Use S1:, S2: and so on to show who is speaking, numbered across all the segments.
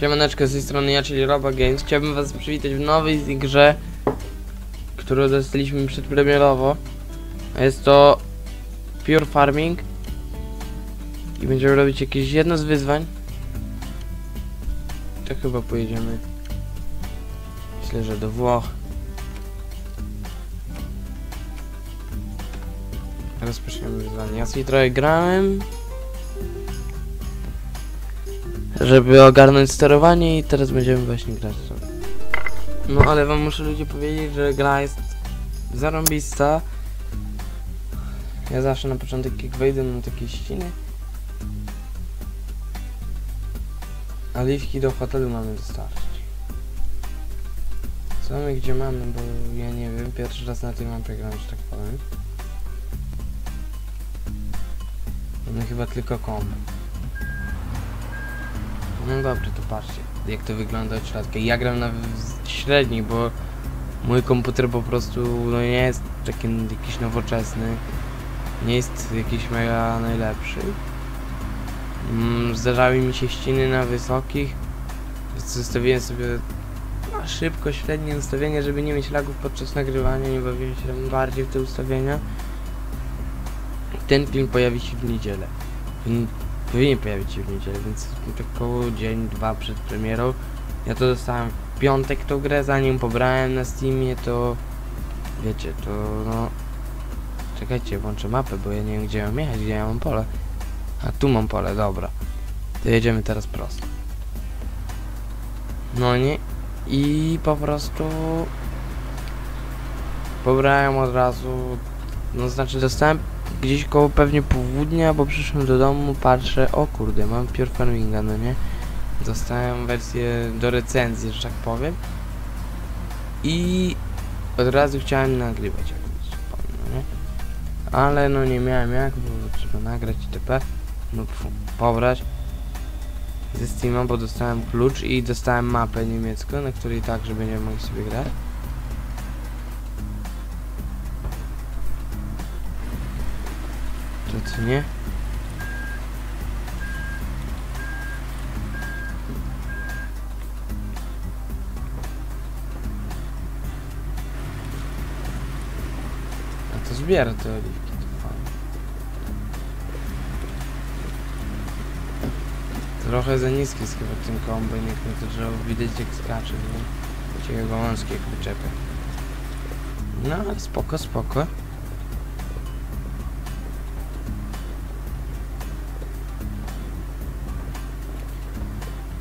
S1: Siemaneczko, z tej strony ja, czyli Roba Games. Chciałbym was przywitać w nowej grze, którą dostaliśmy przedpremierowo. Jest to Pure Farming. I będziemy robić jakieś jedno z wyzwań. To chyba pojedziemy. Myślę, że do Włoch. Rozpoczniemy wyzwanie. Ja sobie trochę grałem. Żeby ogarnąć sterowanie i teraz będziemy właśnie grać. No ale wam muszę ludzie powiedzieć, że gra jest zarąbista. Ja zawsze na początek jak wejdę mam takie ściny. A liwki do hotelu mamy dostarczyć. Co my gdzie mamy, bo ja nie wiem, pierwszy raz na tej mapie gram, że tak powiem. Mamy chyba tylko kombo. No dobrze, to patrzcie, jak to wygląda od środka. Ja gram na średniej, bo mój komputer po prostu no nie jest taki jakiś nowoczesny. Nie jest jakiś mega najlepszy. Mm, zdarzały mi się ściny na wysokich, zostawiłem sobie no, szybko średnie ustawienia, żeby nie mieć lagów podczas nagrywania, nie bawiłem się bardziej w te ustawienia. Ten film pojawi się w niedzielę. Powinien- pojawić się w niedzielę, więc tak dzień, dwa przed premierą. Ja to dostałem w piątek tą grę, zanim pobrałem na Steamie, to wiecie, to no... Czekajcie, włączę mapę, bo ja nie wiem gdzie mam jechać, gdzie ja mam pole. A tu mam pole, dobra. To jedziemy teraz prosto. No nie, i po prostu pobrałem od razu, no znaczy dostałem gdzieś koło pewnie południa, bo przyszłem do domu, patrzę, o kurde, mam Pure Farminga, no nie? Dostałem wersję do recenzji, że tak powiem. I od razu chciałem nagrywać jakąś, no nie? Ale no nie miałem jak, bo trzeba nagrać itp. No pfu, pobrać ze Steama, bo dostałem klucz i dostałem mapę niemiecką, na której tak, żeby nie mogli sobie grać. Co nie? A to zbiera te oliwki, to fajnie. Trochę za niski jest chyba ten kombajn, jak to drzewo widać jak skacze, nie? Ciekawe wąskie jak wyczepy. No spoko, spoko.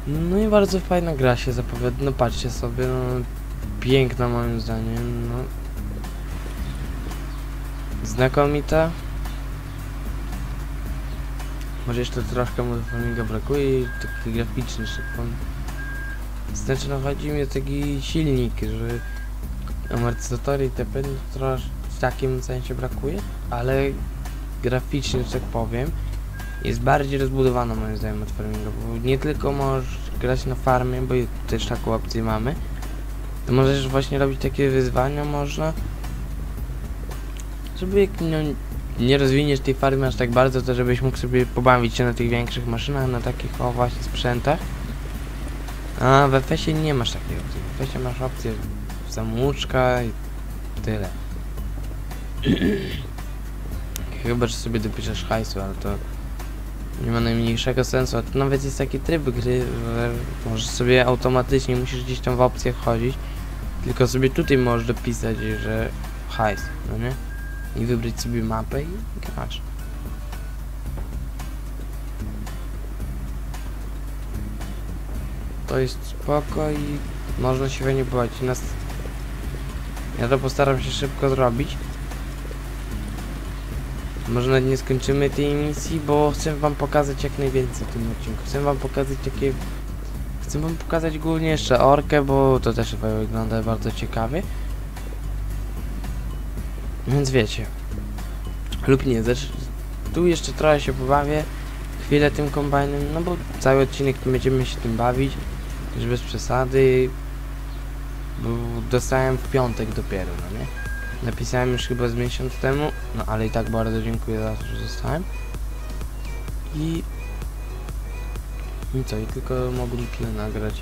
S1: No i bardzo fajna gra się zapowiada. No patrzcie sobie, no piękna moim zdaniem, no. Znakomita. Może jeszcze troszkę mu do farminga brakuje taki graficzny, powiem. Znaczy no chodzi mi o taki silnik, że amortyzatory TP no, trochę w takim sensie brakuje, ale graficznie, że tak powiem, jest bardziej rozbudowana moim zdaniem od farminga, bo nie tylko możesz grać na farmie, bo też taką opcję mamy, to możesz właśnie robić takie wyzwania, można, żeby jak no, nie rozwiniesz tej farmy aż tak bardzo, to żebyś mógł sobie pobawić się na tych większych maszynach, na takich o właśnie sprzętach. A w FS-ie nie masz takiej opcji. W FS-ie masz opcję samouczka i tyle. Chyba, że sobie dopiszesz hajsu, ale to nie ma najmniejszego sensu. Nawet jest taki tryb gry, że możesz sobie automatycznie, musisz gdzieś tam w opcjach chodzić, tylko sobie tutaj możesz dopisać, że hajs, no nie? I wybrać sobie mapę i grasz. To jest spoko i można się bawić. Nas... Ja to postaram się szybko zrobić. Może nawet nie skończymy tej misji, bo chcę wam pokazać jak najwięcej w tym odcinku. Chcę wam pokazać takie... Chcę wam pokazać głównie jeszcze orkę, bo to też chyba wygląda bardzo ciekawie. Więc wiecie. Lub nie, zacz... tu jeszcze trochę się pobawię. Chwilę tym kombajnem, no bo cały odcinek będziemy się tym bawić. Już bez przesady. Bo dostałem w piątek dopiero, no nie? Napisałem już chyba z miesiąc temu, no ale i tak bardzo dziękuję za to, że zostałem. I I co, i tylko mogłem tyle nagrać.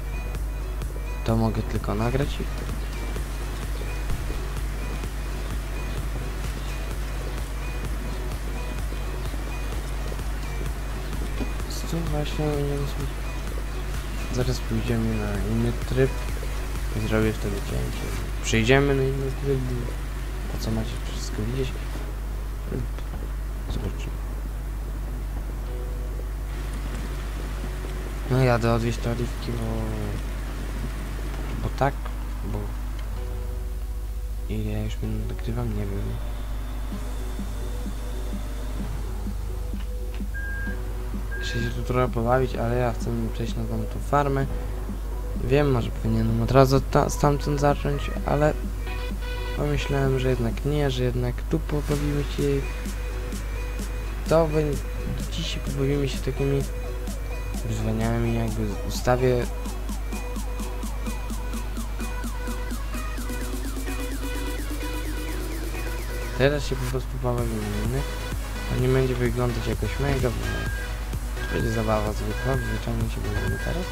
S1: To mogę tylko nagrać i... Tym właśnie Zaraz pójdziemy na inny tryb. Zrobię wtedy cięcie. Przejdziemy na inny tryb. Co macie wszystko widzieć? Zobaczymy. No jadę odwieźć te oliwki, bo... Bo tak, bo... Ile ja już nagrywam? Nie wiem. Chcę się tu trochę pobawić, ale ja chcę przejść na tamtą farmę. Wiem, może powinienem od razu ta, stamtąd zacząć, ale pomyślałem, że jednak nie, że jednak tu pobawimy się. To będzie... Dzisiaj pobawimy się takimi wyzwaniami, jakby ustawię Teraz się po prostu pobawimy. To nie będzie wyglądać jakoś mega, bo to będzie zabawa zwykła, zwyczajnie się bawimy teraz.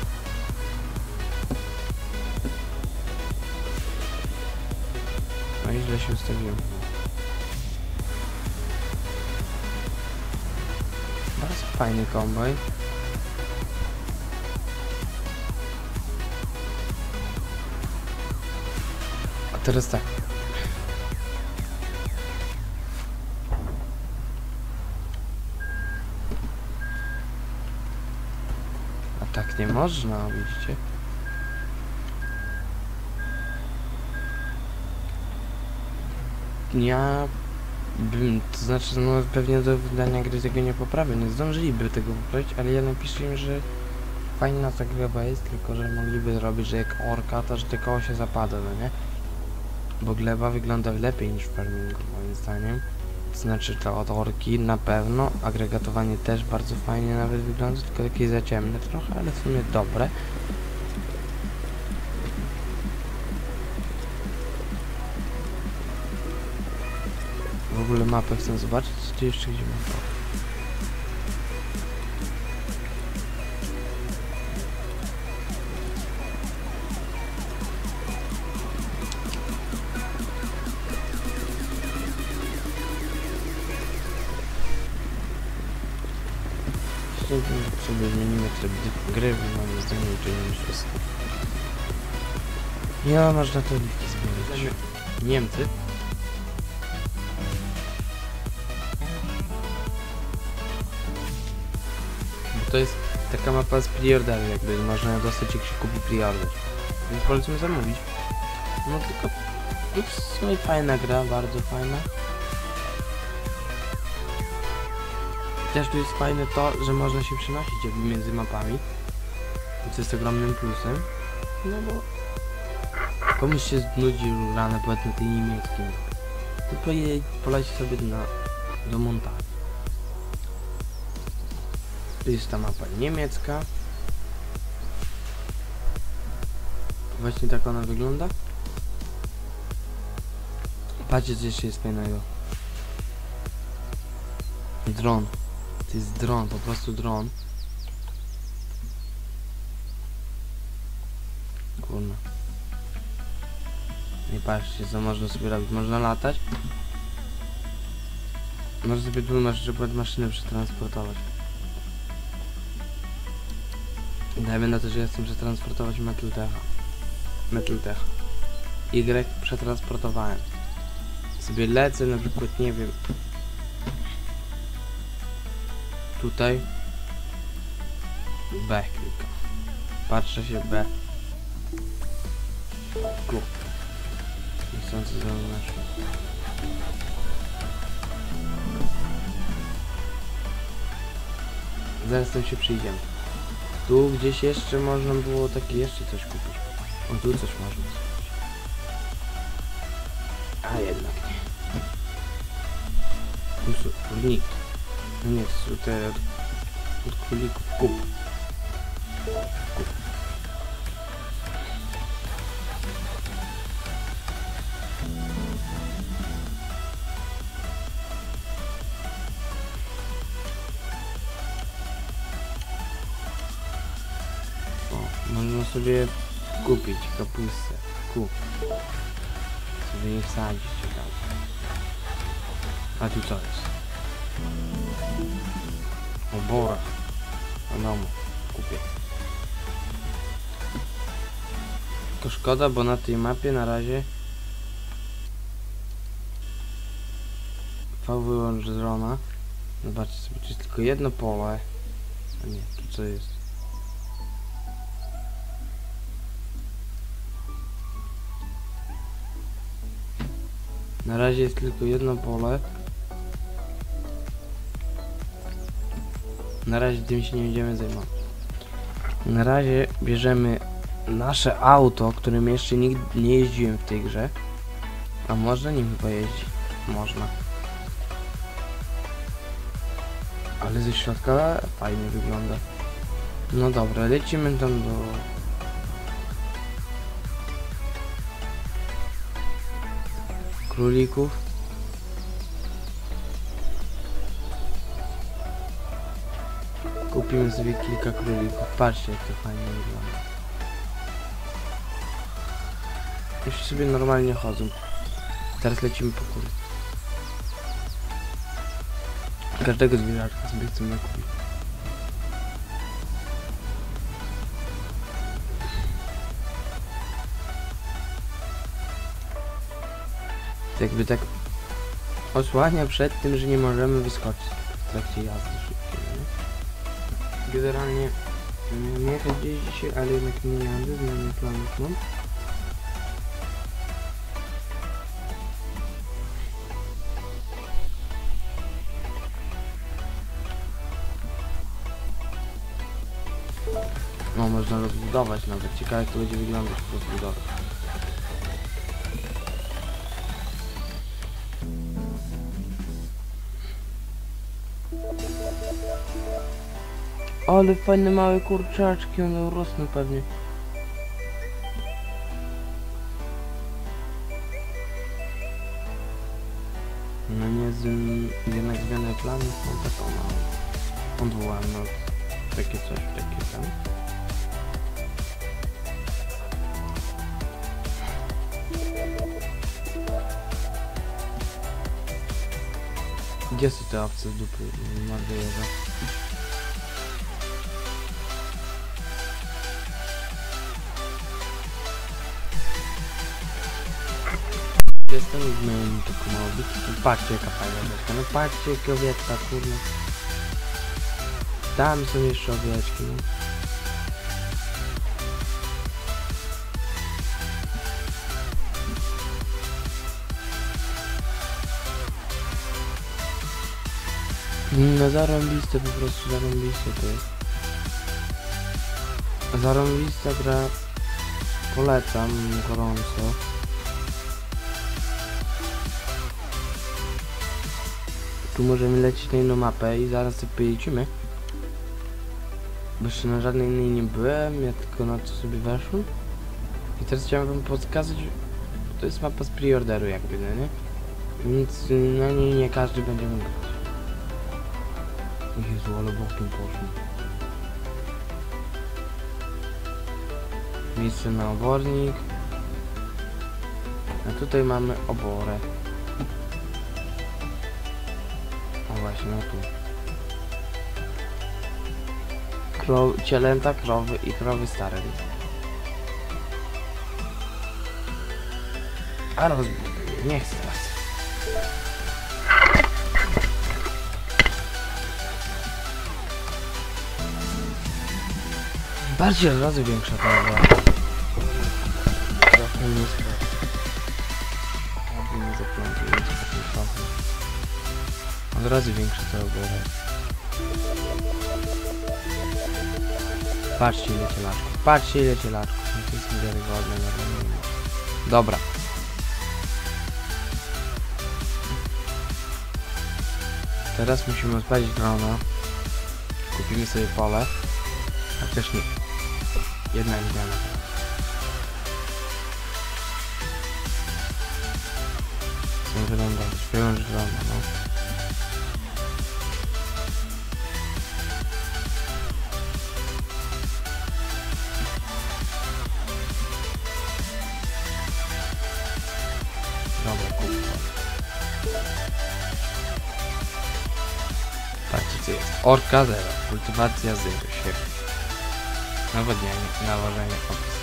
S1: Źle się ustawiłem. Bardzo fajny komboj. A teraz tak. A tak nie można, widzicie? Ja bym, to znaczy, no pewnie do wydania gry tego nie poprawię, nie zdążyliby tego poprawić, ale ja napiszę im, że fajna ta gleba jest, tylko że mogliby zrobić, że jak orka, to że te koło się zapada, no nie? Bo gleba wygląda lepiej niż w farmingu, moim zdaniem. To znaczy to od orki na pewno, agregatowanie też bardzo fajnie nawet wygląda, tylko takie za ciemne trochę, ale w sumie dobre. Ogóle mapę chcę zobaczyć, co tu jeszcze gdzie. Jeśli sobie zmienimy tryb gry, bo mam zdanie uczynić wszystko. Ja można te oliwki zbierać. Niemcy. To jest taka mapa z preorderu, jakby można ją dostać jak się kupi preorder. Więc polecam zamówić. No tylko... No w sumie fajna gra, bardzo fajna. Też tu jest fajne to, że można się przenosić jakby między mapami. Co jest ogromnym plusem. No bo komuś się znudzi rano powiedzmy tej niemieckiej. To poje, poleci sobie na, do montażu. Jest ta mapa niemiecka. Właśnie tak ona wygląda. Patrzcie co jeszcze jest fajnego. Dron. To jest dron, po prostu dron. Kurna. Nie patrzcie co można sobie robić. Można latać. Można sobie tu masz, maszyny przetransportować. Dajmy na to, że ja chcę przetransportować Metal Techa. Metal Tech. Y przetransportowałem. Sobie lecę na przykład, nie wiem, tutaj B klika. Patrzę się B. Kurde. Niechcący zaznaczył. Zaraz tam się przyjdziemy. Tu gdzieś jeszcze można było takie jeszcze coś kupić. O tu coś można kupić. A jednak nie. Tu kurniki. No nie, są te od, od królików kup. Kapustę. Kup. Sobie nie wsadzić tam. A tu co jest? Obora. No domu. Kupię. To szkoda, bo na tej mapie na razie V wyłącz drona. Zobaczcie sobie, to jest tylko jedno pole. A nie, tu co jest? Na razie jest tylko jedno pole. Na razie tym się nie będziemy zajmować. Na razie bierzemy nasze auto, którym jeszcze nigdy nie jeździłem w tej grze. A można nim chyba jeździć? Można. Ale ze środka fajnie wygląda. No dobra, lecimy tam do... Królików. Kupimy sobie kilka królików. Patrzcie jak to fajnie wygląda. Już sobie normalnie chodzą. Teraz lecimy po kór. Każdego zwierzaczka sobie chcemy kupić. Jakby tak osłania przed tym, że nie możemy wyskoczyć w trakcie jazdy szybkiej, nie? Generalnie miałem jechać gdzieś dzisiaj, ale jednak nie jadę, zmiany planów mam. No, można rozbudować nawet. Ciekawe, jak to będzie wyglądać po rozbudowie. Ale fajne małe kurczaczki, one urosną pewnie. No nie, z, jednak zmianę planów mam taką małą. Odwołałem, no takie coś, takie tam. Gdzie są te owce z dupy Margejerza? Jestem w moim taką mało być. Patrzcie jaka fajna owieczka. No patrzcie jaka owieczka, kurde. Tam są jeszcze owieczki. No. No zarąbiste, po prostu zarąbiste to jest. Zarąbista gra. Polecam gorąco. Tu możemy lecieć na inną mapę i zaraz sobie pojedziemy. Bo jeszcze na żadnej innej nie byłem, ja tylko na to sobie weszłem. I teraz chciałem wam pokazać, to jest mapa z preorderu jakby, no nie? Więc na niej nie każdy będzie mógł grać. Jezu, ale bokiem poszło. Miejsce na obornik. A tutaj mamy oborę. No tu. Kro cielęta, krowy i krowy stare. A roz... Nie chcę teraz. Bardziej od razu większa ta była. Trochę nisko. Od razu większa ta była. Patrzcie ile cielaczków. Patrzcie ile cielaczków. No to jest niewiarygodne. normalnie. Dobra. Teraz musimy odpalić drona. Kupimy sobie pole. A też nie. Jedna zmiana. Chcę wyglądać. Wyłącz drona, no. Co jest. Orka zero. Kultywacja zero. Świetnie. Nawodnienie, nawożenie opcji.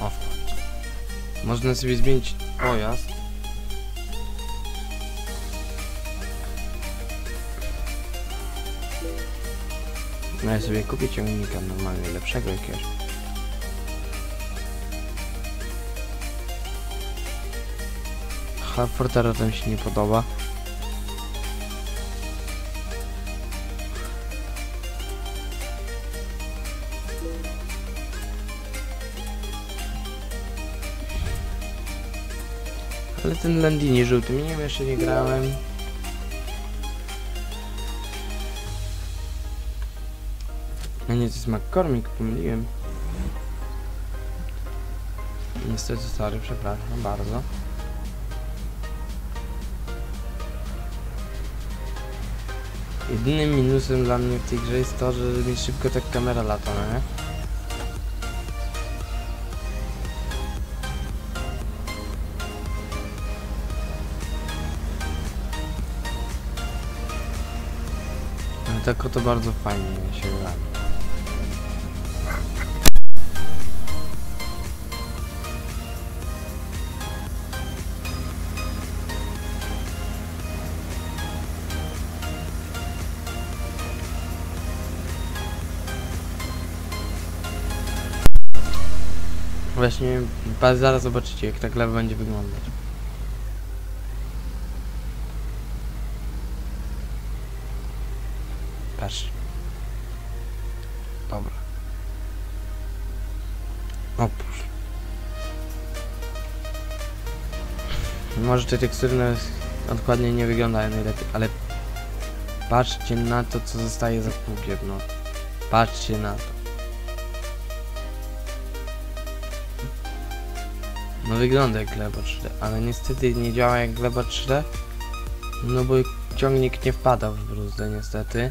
S1: O, w końcu. Można sobie zmienić pojazd. No ja sobie kupię ciągnika normalnie, lepszego jakiegoś. To mi się nie podoba. Ale ten Landini żółty, nie wiem, jeszcze nie grałem. A nie, to jest McCormick, pomyliłem. Niestety, sorry, przepraszam bardzo. Jedynym minusem dla mnie w tej grze jest to, że mi szybko tak kamera lata, no nie? Ale tak to bardzo fajnie się gra. Właśnie, zaraz zobaczycie jak tak lewo będzie wyglądać. Patrz. Dobra. Opuść. Może te tekstury na odkładnie nie wyglądają najlepiej, ale patrzcie na to, co zostaje za płukiem, no. Patrzcie na to. No wygląda jak gleba 3D, ale niestety nie działa jak gleba 3D, no bo ciągnik nie wpada w bruzdę niestety.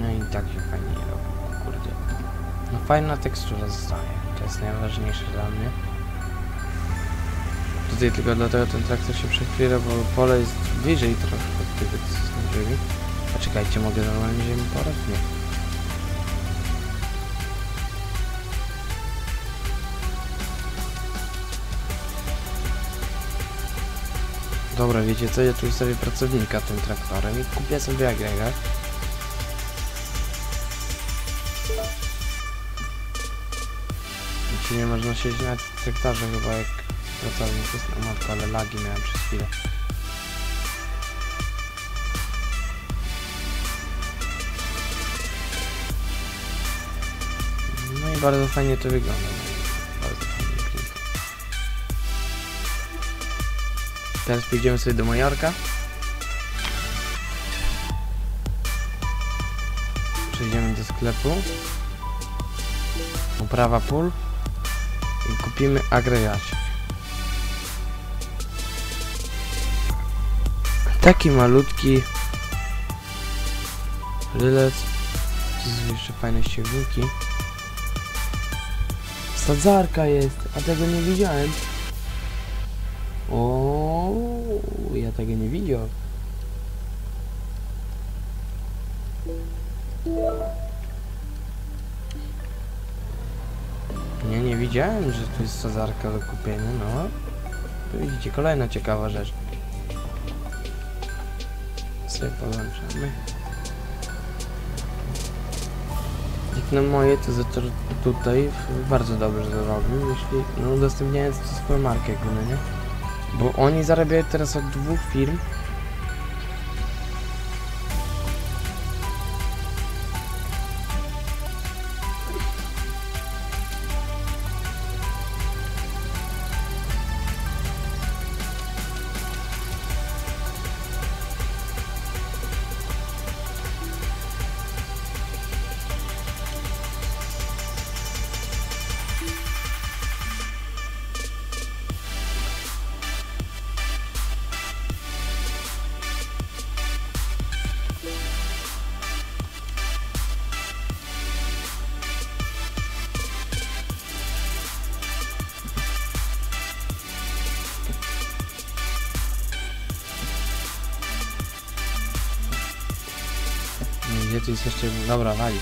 S1: No i tak się fajnie nie robi, kurde. No fajna tekstura zostaje, to jest najważniejsze dla mnie. Tutaj tylko dlatego ten traktor się przechwila, bo pole jest wyżej troszkę od tego, co zdążyli. A czekajcie, mogę normalnie ziemi porać? Nie. Dobra, wiecie co, ja tu sobie pracownika tym traktorem i kupię sobie agregat. Wiecie, nie można siedzieć na traktorze chyba jak pracownik jest na matko, ale lagi miałem przez chwilę. No i bardzo fajnie to wygląda. Bardzo fajnie, pięknie. Teraz pójdziemy sobie do Majorka. Przejdziemy do sklepu. Uprawa pól. I kupimy agregacie. Taki malutki rylec. Tu są jeszcze fajne ściegniki. Sadzarka jest, a tego nie widziałem. O, ja tego nie widział. Nie, nie widziałem, że tu jest sadzarka do kupienia, no. Tu widzicie, kolejna ciekawa rzecz. Sobie podłączamy. Jak na moje, to Zetor tutaj bardzo dobrze zrobił, jeśli no, udostępniając to swoją markę no nie? Bo oni zarabiają teraz od dwóch firm. Jest jeszcze... Dobra, wali.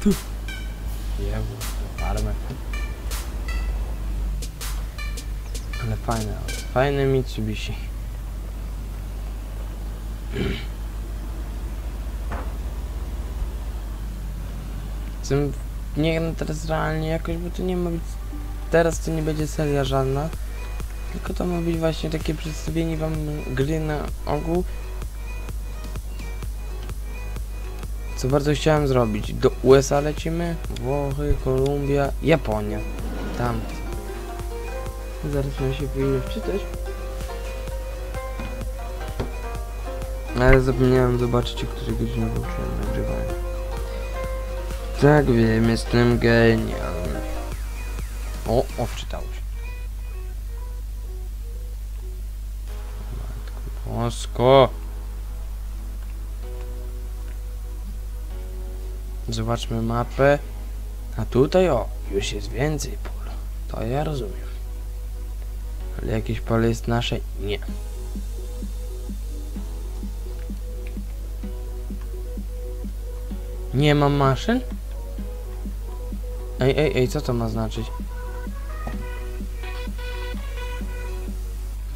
S1: Tu. Jebu, farmę. Ale fajne, fajne Mitsubishi. Tym nie teraz realnie jakoś, bo to nie ma być. Teraz to nie będzie seria żadna. Tylko to ma być właśnie takie przedstawienie wam gry na ogół. Co bardzo chciałem zrobić. Do USA lecimy, Włochy, Kolumbia, Japonia. Tam. Zaraz nam się powinno wczytać. Ale zapomniałem zobaczyć, o której godzinie włączyłem nagrywanie. Tak wiem, jestem genialny. O, o, wczytało się. Matko. Zobaczmy mapę. A tutaj, o, już jest więcej pól. To ja rozumiem. Ale jakieś pole jest nasze? Nie. Nie mam maszyn? Ej, ej, ej, co to ma znaczyć?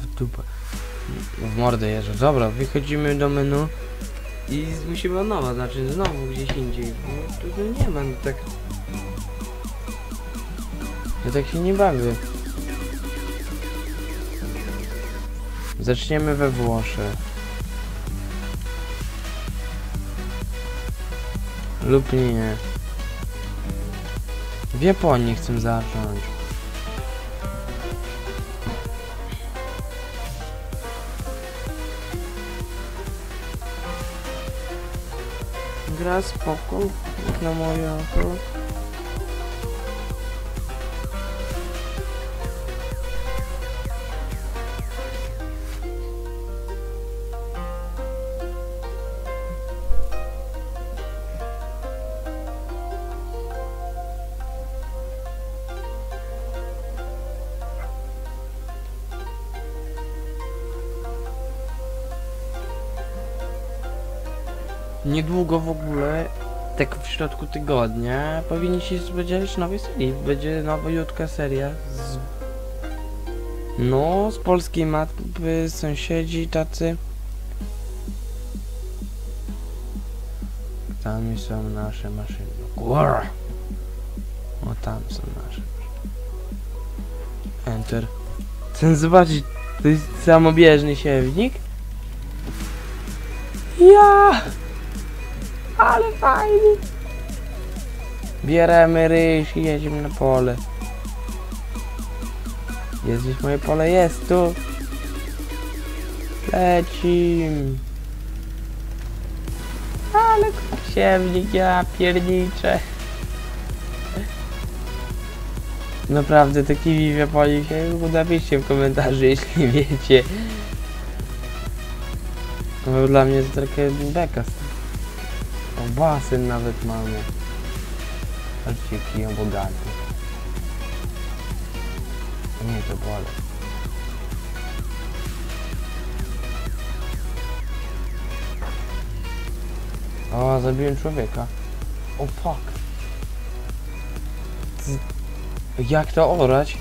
S1: W dupę. W mordę jeżdżę. Dobra, wychodzimy do menu i musimy od nowa, znaczy znowu gdzieś indziej. Bo tu nie ma, no tak... Ja tak się nie bawię. Zaczniemy we Włoszech. Lub nie. W Japonii chcę zacząć. Gra spoko, na moje oko. Niedługo w ogóle, tak w środku tygodnia, powinni się spodziewać nowej serii. Będzie nowojutka seria z... No, z polskiej mapy, sąsiedzi tacy. Tam są nasze maszyny. Kurwa! O, tam są nasze. Enter. Chcę zobaczyć, to jest samobieżny siewnik? Ja! Ale fajnie! Bieremy ryż i jedziemy na pole. Jest gdzieś moje pole? Jest tu! Lecim! Ale siewnik, ja pierniczę! Naprawdę te kiwi w Japonii się napiszcie w komentarzu, jeśli wiecie. Bo dla mnie to trochę beka. O, basen nawet mamy. Patrzcie, jaki on bogaty. Nie, to pole. O, zabiłem człowieka. O, fuck. Z... Jak to orać?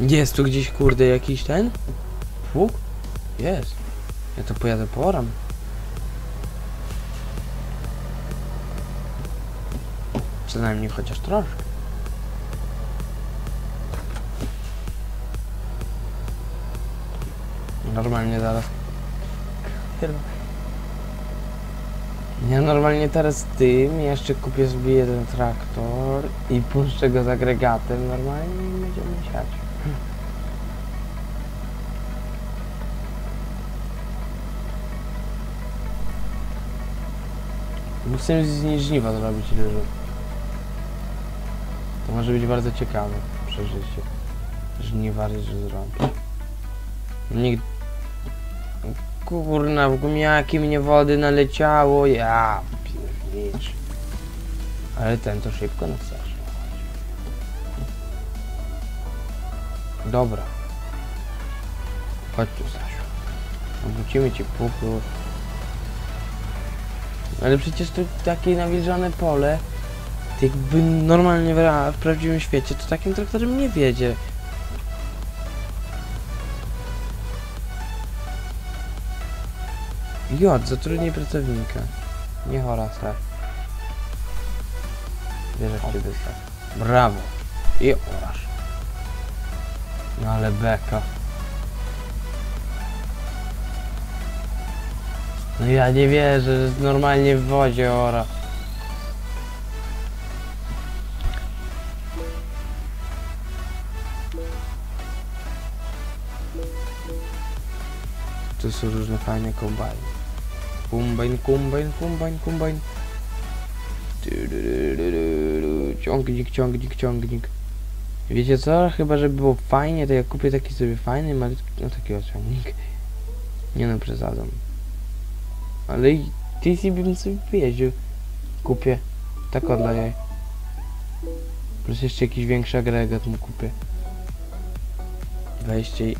S1: Jest tu gdzieś, kurde, jakiś ten? Pług? Jest. Ja to pojadę po oram. Przynajmniej chociaż troszkę. Normalnie zaraz. Ja normalnie teraz tym jeszcze kupię sobie jeden traktor i puszczę go z agregatem normalnie i będziemy siać. Musimy z niej żniwa zrobić ryżu. To może być bardzo ciekawe przeżycie. Żniwa ryżu zrobić. Nikt... Kurna, w gumiaki mnie wody naleciało, ja piernicz. Ale ten to szybko no chcesz. Dobra. Chodź tu, Stasiu. Obrócimy ci puchu. Ale przecież to takie nawilżone pole, jakby normalnie w, w prawdziwym świecie, to takim traktorem nie wiedzie. Jod, zatrudnij pracownika. Nie chora, Stach. Wierzę w ciebie, Stach. Brawo. I orasz. No ale beka. No ja nie wierzę, że normalnie w wodzie ora. Tu są różne fajne kombajny. Kombajn, kombajn, kombajn, kombajn. Ciągnik, ciągnik, ciągnik. Wiecie co? Chyba, żeby było fajnie, to ja kupię taki sobie fajny, no takiego ciągnik. Nie no, przesadzam. Ale i TC bym sobie wyjeździł. Kupię. Tak dla jaj. Plus jeszcze jakiś większy agregat mu kupię. Wejście i...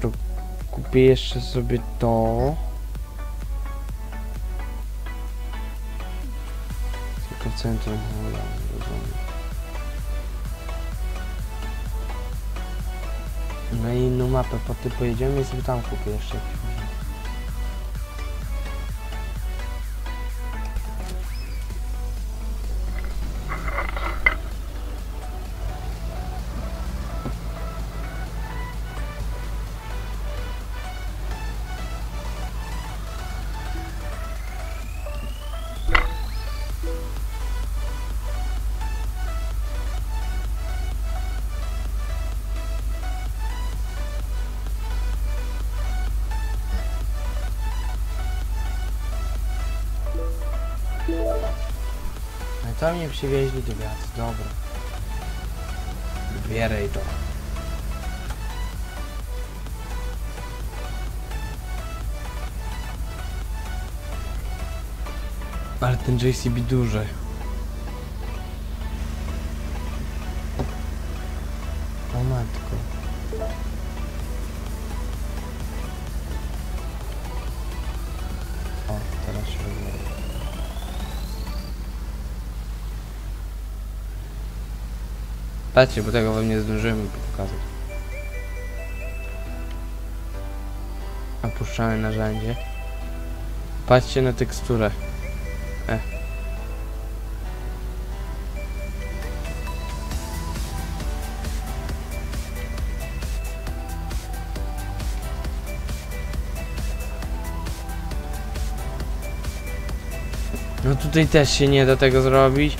S1: To kupię jeszcze sobie to. Tylko centrum Holandii, rozumiem. Na inną mapę po ty pojedziemy i sobie tam kupię jeszcze to mnie przywieźli do wiatr, dobra. Bieraj to. Ale ten JCB duży. Patrzcie, bo tego wam nie zdążyłem pokazać. Opuszczamy narzędzie. Patrzcie na teksturę. E. No tutaj też się nie da tego zrobić.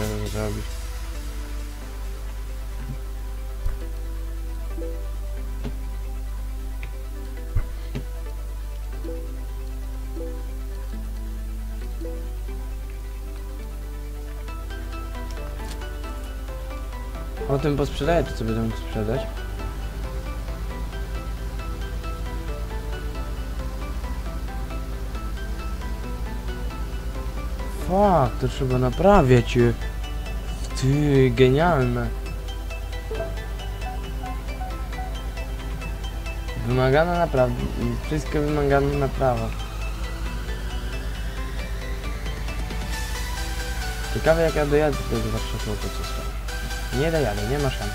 S1: To zrobić. Potem posprzedaję to, co będę mógł sprzedać. Fuck, to trzeba naprawiać. Ty, genialne. Wymagana naprawa. Wszystko wymagana naprawa. Ciekawe jak ja dojadę do Warszawy, co stoi. Nie dojadę, nie ma szans.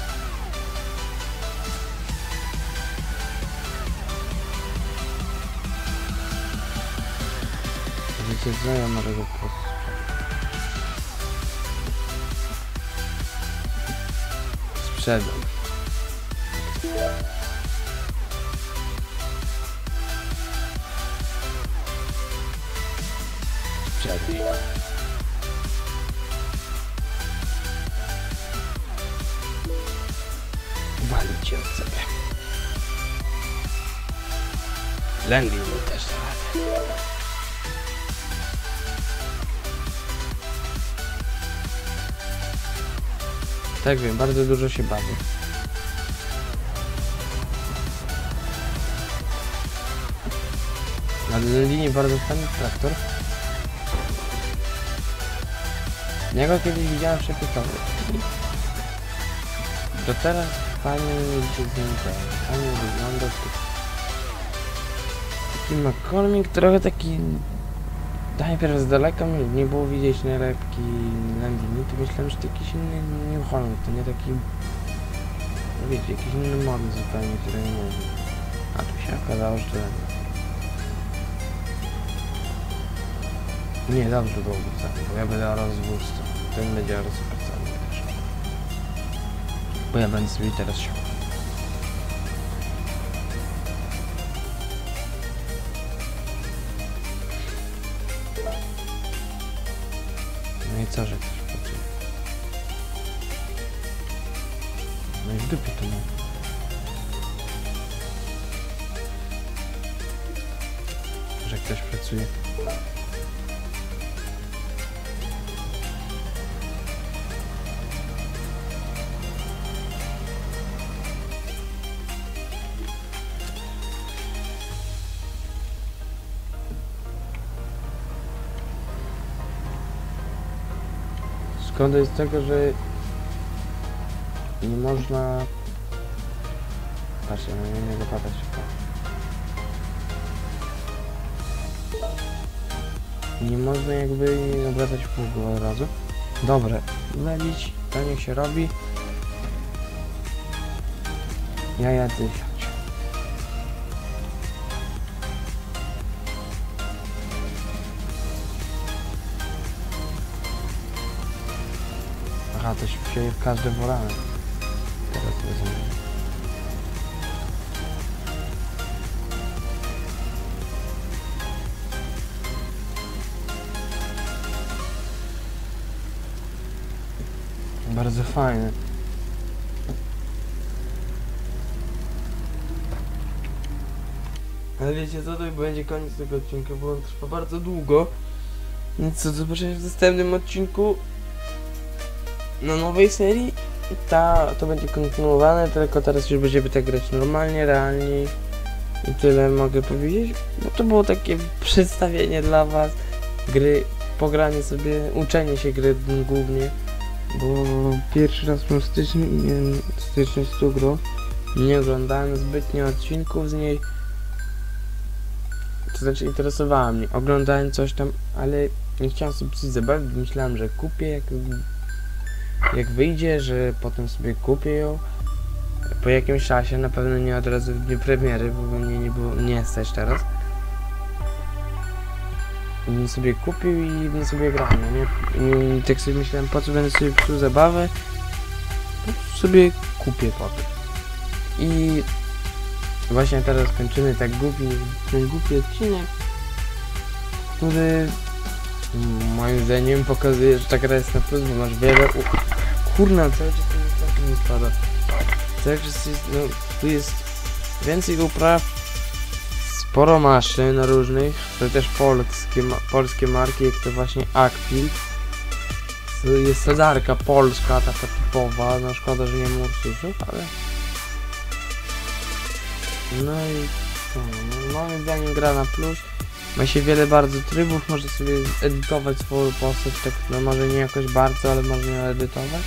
S1: Wiecie co, ja mogę go po prostu... Sprzedam. Sprzedam. Walić ją sobie. Langley mu Tak wiem, bardzo dużo się bawię. Na linii bardzo fajny traktor. Ja go kiedyś widziałem w Szepitowie. To teraz fajnie się z nim fajnie wygląda. Taki McCormick trochę taki... Najpierw z daleka nie było widzieć nalepki Landini, to myślałem, że to jakiś inny New Holland, to nie taki... No wiecie, jakiś inny model zupełnie, który nie wiem. A tu się okazało, że... Nie, dobrze było wrzucane, bo ja będę rozwództwo. Ten będzie rozwódzony też. Bo ja będę sobie teraz siał. Że ktoś pracuje? No i w dupie to mam. Że ktoś pracuje. Szkoda jest tego, że nie można... Patrzcie, no nie mogę padać. Nie można jakby obracać w pół od razu. Dobre, walić, to niech się robi. Ja jadę Aha, to się wsieje w każde worane. Teraz rozumiem. Bardzo fajne. Ale wiecie co, to będzie koniec tego odcinka, bo on trwa bardzo długo. Więc co, zobaczymy w następnym odcinku na nowej serii. Ta, to będzie kontynuowane, tylko teraz już będziemy tak grać normalnie, realnie. I tyle mogę powiedzieć, bo to było takie przedstawienie dla was gry, pogranie sobie, uczenie się gry głównie, bo pierwszy raz mam styczność, styczność z tą grą, nie oglądałem zbytnio odcinków z niej, to znaczy interesowała mnie, oglądałem coś tam, ale nie chciałem sobie coś zabawić, myślałem, że kupię jak, jak wyjdzie, że potem sobie kupię ją, po jakimś czasie, na pewno nie od razu w dniu premiery, bo mnie nie było, nie stać teraz. I sobie kupił i bym sobie grał, no nie? I tak sobie myślałem, po co będę sobie psuł zabawę, sobie kupię potem. I właśnie teraz kończymy tak głupi, ten głupi odcinek, który moim zdaniem pokazuje, że ta gra jest na plus, bo masz wiele... Kurna, cały czas ten mikrofon nie spada. Cały czas no, tu jest więcej upraw, sporo maszyn różnych, to też polskie, polskie marki, jak to właśnie Akpil. Jest sadarka polska, taka typowa, no szkoda, że nie ma Ursusów, ale... No i co, no, moim zdaniem gra na plus. Ma się wiele bardzo trybów, może sobie edytować swoją postać, tak no może nie jakoś bardzo, ale można ją edytować.